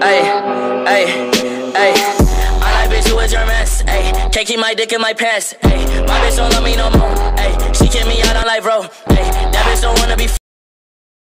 Ay, ay, ay. All I bitch do is your mess. Ay, can't keep my dick in my pants. Ay, my bitch don't love me no more. Ay, she kick me out on life, bro. Ay, that bitch don't wanna